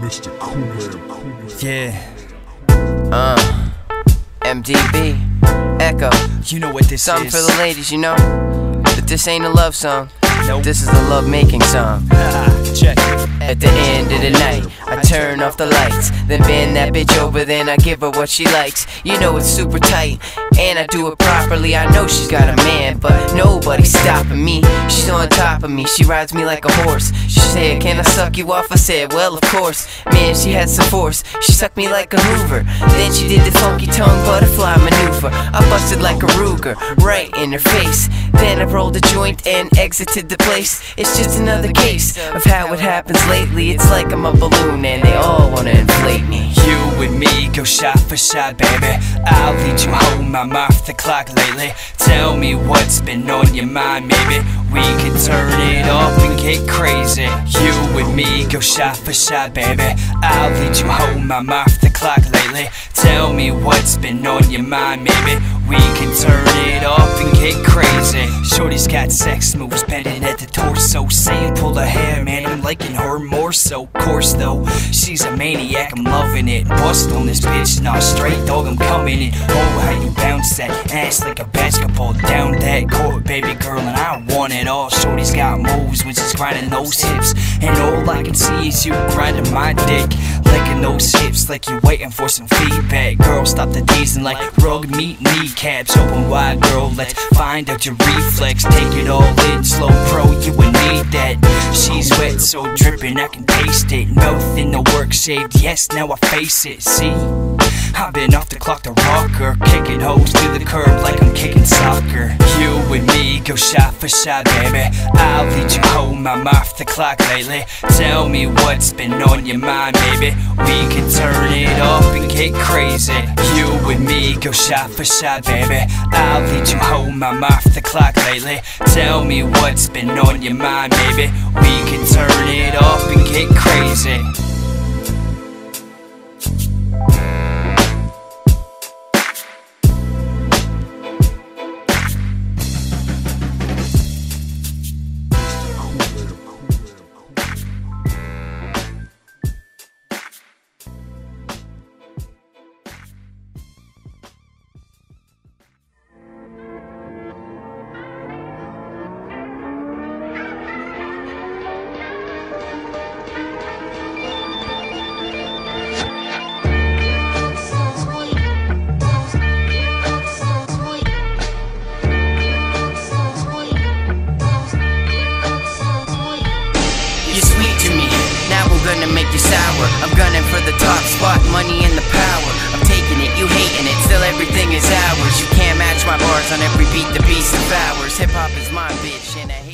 Mr. Kool-Aid, Kool-Aid. Yeah, Uh, MDB, Echo. you know what this Something is. for the ladies, you know? But this ain't a love song. Nope. This is a love making song. Check. At the end of the night, I turn off the lights, then bend that bitch over, then I give her what she likes. You know it's super tight, and I do it properly. I know she's got a man, but nobody's stopping me. On top of me, she rides me like a horse. She said, Can I suck you off? I said, Well, of course. Man, she had some force. She sucked me like a Hoover. Then she did the funky tongue butterfly maneuver. I busted like a Ruger, right in her face. Then I rolled a joint and exited the place. It's just another case of how it happens lately. It's like I'm a balloon and they all wanna inflate me. You and me go shot for shot, baby. I'll lead you home. I'm off the clock lately. Tell me what's been on your mind, maybe. We can turn it up and get crazy. You and me go shot for shot, baby. I'll lead you home. I'm off the clock lately. Tell me what's been on your mind, maybe. We can turn it up and get crazy. Shorty's got sex moves bending at the torso. Saying pull her hair, man. I'm liking her more so. Course though, she's a maniac. I'm loving it. Bust on this bitch, nah, straight dog. I'm coming in. Oh, how you bounce that ass like a basketball down that court, baby girl, and I want it all. Shorty's got moves when she's grinding those hips, and all I can see is you grinding my dick, licking those hips like you waiting for some feedback. Girl, stop the teasing like rug meat kneecaps. Open wide, girl. Let's find out your reflex. Take it all in, slow pro. You would need that. She's wet, so dripping, I can taste it. Mouth in the work shaved. Yes, now I face it. See. I've been off the clock to rocker, kicking hoes to the curb like I'm kicking soccer. You and me go shot for shot, baby. I'll lead you home, I'm off the clock lately. Tell me what's been on your mind, baby. We can turn it up and get crazy. You and me go shot for shot, baby. I'll lead you home, I'm off the clock lately. Tell me what's been on your mind, baby. We can turn it up and get crazy. Money and the power. I'm taking it, you hating it, still everything is ours. You can't match my bars on every beat the beast devours. Hip hop is my bitch, and I